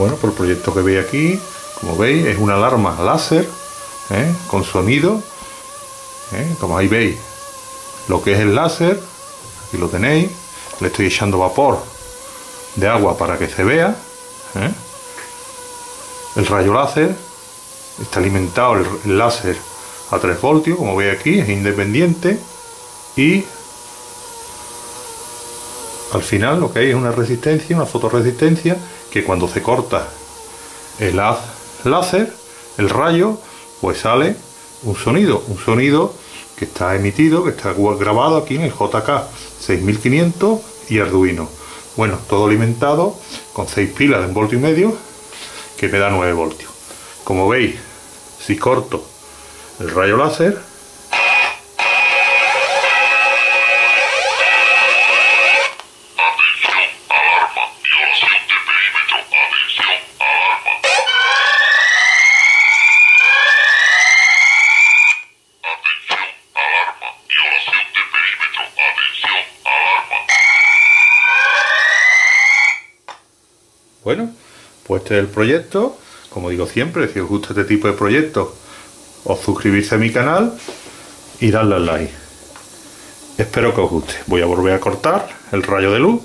Bueno, por el proyecto que veis aquí, como veis, es una alarma láser ¿eh? con sonido. ¿eh? Como ahí veis lo que es el láser, aquí lo tenéis. Le estoy echando vapor de agua para que se vea. ¿eh? El rayo láser está alimentado el, láser a 3 voltios, como veis aquí, es independiente y al final lo que hay es una resistencia, una fotoresistencia que cuando se corta el láser, el rayo, pues sale un sonido, un sonido que está emitido, que está grabado aquí en el JK 6500 y Arduino. Bueno, todo alimentado con 6 pilas de un voltio y medio que me da 9 voltios. Como veis, si corto el rayo láser, Bueno, pues este es el proyecto. Como digo siempre, si os gusta este tipo de proyectos, os suscribirse a mi canal y darle al like. Espero que os guste. Voy a volver a cortar el rayo de luz